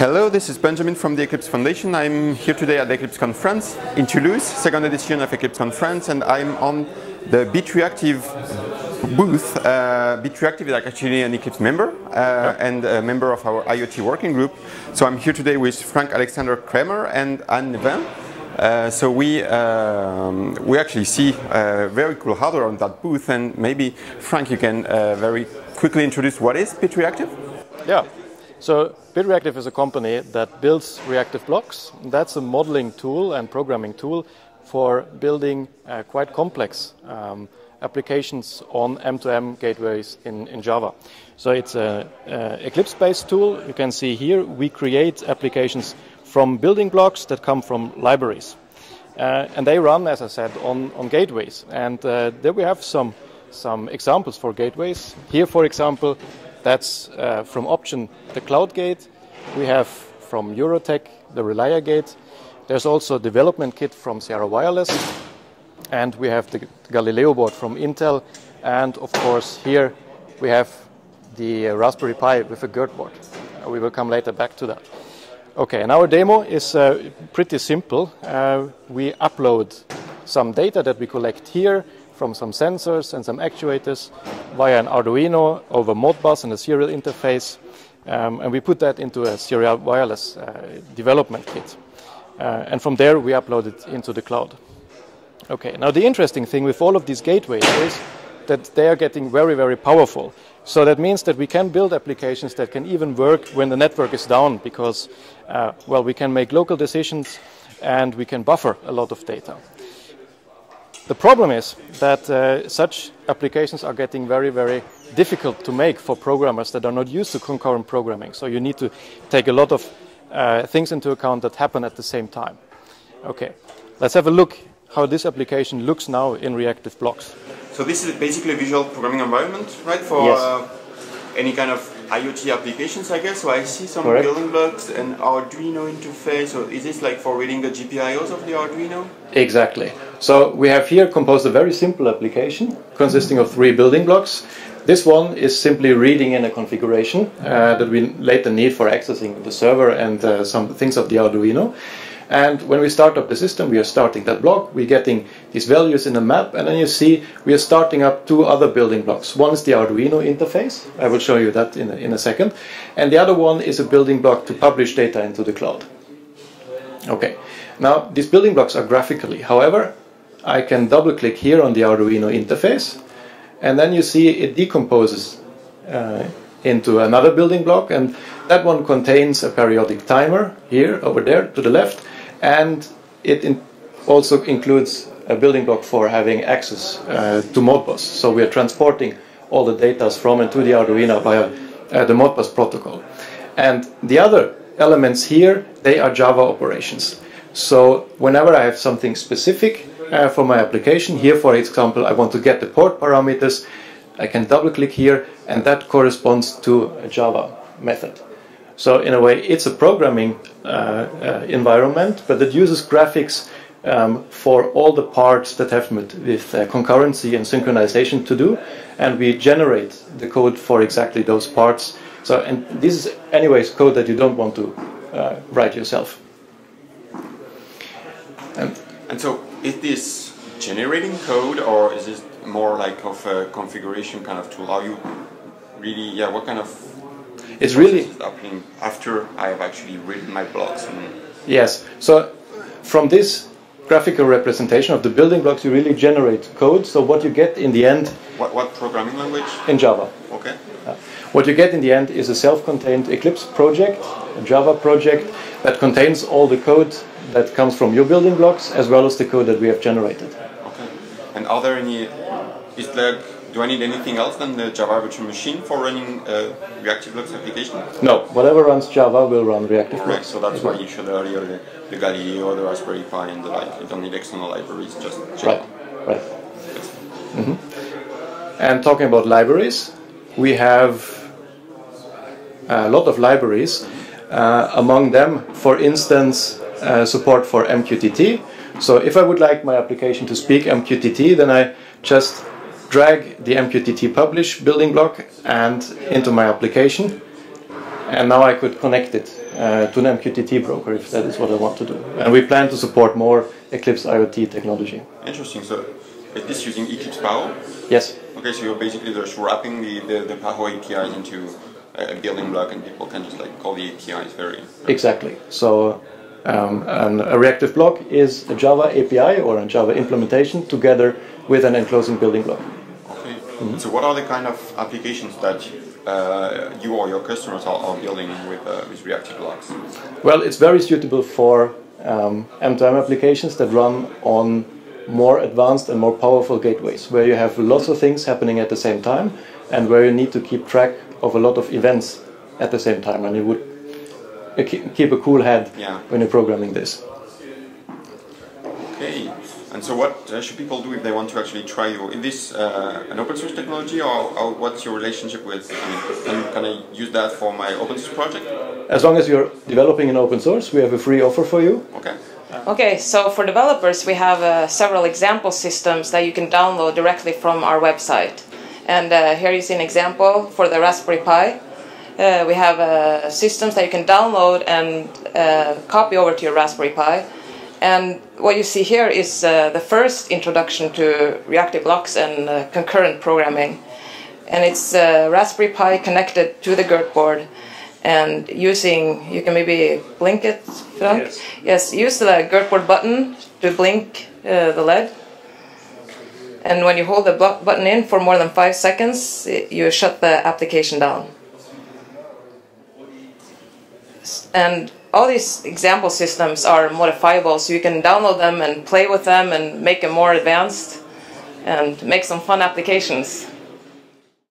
Hello, this is Benjamin from the Eclipse Foundation. I'm here today at the Eclipse Conference in Toulouse, second edition of Eclipse Conference, and I'm on the Bitreactive booth. Uh, is actually an Eclipse member uh, and a member of our IoT working group. So I'm here today with Frank Alexander Kraemer and Anne Nevin. Uh, so we um, we actually see uh, very cool hardware on that booth, and maybe Frank, you can uh, very quickly introduce what is Bitreactive. Yeah. So BitReactive is a company that builds reactive blocks. That's a modeling tool and programming tool for building uh, quite complex um, applications on M2M gateways in, in Java. So it's an Eclipse-based tool. You can see here we create applications from building blocks that come from libraries. Uh, and they run, as I said, on, on gateways. And uh, there we have some, some examples for gateways. Here, for example, that's uh, from Option the CloudGate. We have from Eurotech the ReliaGATE. There's also a development kit from Sierra Wireless. And we have the Galileo board from Intel. And of course, here we have the Raspberry Pi with a Gertboard. We will come later back to that. Okay, and our demo is uh, pretty simple. Uh, we upload some data that we collect here from some sensors and some actuators via an Arduino over Modbus and a serial interface. Um, and we put that into a Sierra Wireless uh, development kit. Uh, and from there, we upload it into the cloud. Okay, now the interesting thing with all of these gateways is that they are getting very, very powerful. So that means that we can build applications that can even work when the network is down because, uh, well, we can make local decisions and we can buffer a lot of data. The problem is that uh, such applications are getting very, very difficult to make for programmers that are not used to concurrent programming. So you need to take a lot of uh, things into account that happen at the same time. Okay, let's have a look how this application looks now in reactive blocks. So this is basically a visual programming environment, right? For yes. uh, any kind of IoT applications, I guess. So I see some Correct. building blocks and Arduino interface. So is this like for reading the GPIOs of the Arduino? Exactly. So we have here composed a very simple application consisting of three building blocks. This one is simply reading in a configuration uh, that we later need for accessing the server and uh, some things of the Arduino. And when we start up the system, we are starting that block, we're getting these values in a map, and then you see we are starting up two other building blocks. One is the Arduino interface, I will show you that in a, in a second, and the other one is a building block to publish data into the cloud. Okay, now these building blocks are graphically. However, I can double click here on the Arduino interface, and then you see it decomposes uh, into another building block, and that one contains a periodic timer here, over there, to the left, and it in also includes a building block for having access uh, to Modbus. So we are transporting all the data from and to the Arduino via uh, the Modbus protocol. And the other elements here, they are Java operations. So whenever I have something specific uh, for my application, here for example, I want to get the port parameters, I can double click here and that corresponds to a Java method. So in a way, it's a programming uh, uh, environment, but it uses graphics um, for all the parts that have with, with uh, concurrency and synchronization to do, and we generate the code for exactly those parts. So, and this is anyways code that you don't want to uh, write yourself. And, and so, is this generating code, or is this more like of a configuration kind of tool? Are you really, yeah, what kind of it's really happening after I have actually written my blocks. Yes. So from this graphical representation of the building blocks, you really generate code. So what you get in the end. What, what programming language? In Java. Okay. Uh, what you get in the end is a self-contained Eclipse project, a Java project that contains all the code that comes from your building blocks as well as the code that we have generated. Okay. And are there any? Is there do I need anything else than the Java virtual machine for running uh, Reactive Blocks application? No, whatever runs Java will run Reactive Correct. So that's why you showed earlier the, the Galileo, the Raspberry Pi, and the like. You don't need external libraries, just Java. Right. Right. Mm -hmm. And talking about libraries, we have a lot of libraries. Uh, among them, for instance, uh, support for MQTT. So if I would like my application to speak MQTT, then I just drag the MQTT publish building block and into my application. and now I could connect it uh, to an MQTT broker if that is what I want to do. And we plan to support more Eclipse IoT technology. Interesting. So is this using Eclipse Paho? Yes. Okay, so you're basically just wrapping the, the, the Paho APIs into a building block and people can just like call the APIs very... very exactly. So um, an, a reactive block is a Java API or a Java implementation together with an enclosing building block. Mm -hmm. So what are the kind of applications that uh, you or your customers are, are building with, uh, with reactive blocks? Well, it's very suitable for um, M2M applications that run on more advanced and more powerful gateways, where you have lots of things happening at the same time, and where you need to keep track of a lot of events at the same time, and you would uh, keep a cool head yeah. when you're programming this. Okay. And so, what uh, should people do if they want to actually try you? Is this uh, an open source technology, or, or, what's your relationship with? I mean, can, can I use that for my open source project? As long as you're developing in open source, we have a free offer for you. Okay. Okay, so for developers, we have uh, several example systems that you can download directly from our website. And uh, here you see an example for the Raspberry Pi. Uh, we have uh, systems that you can download and uh, copy over to your Raspberry Pi. And what you see here is uh, the first introduction to reactive blocks and concurrent programming. And it's Raspberry Pi connected to the Gertboard and using you can maybe blink it Frank? Yes. yes use the GURT button to blink uh, the LED and when you hold the button in for more than five seconds you shut the application down and all these example systems are modifiable so you can download them and play with them and make them more advanced and make some fun applications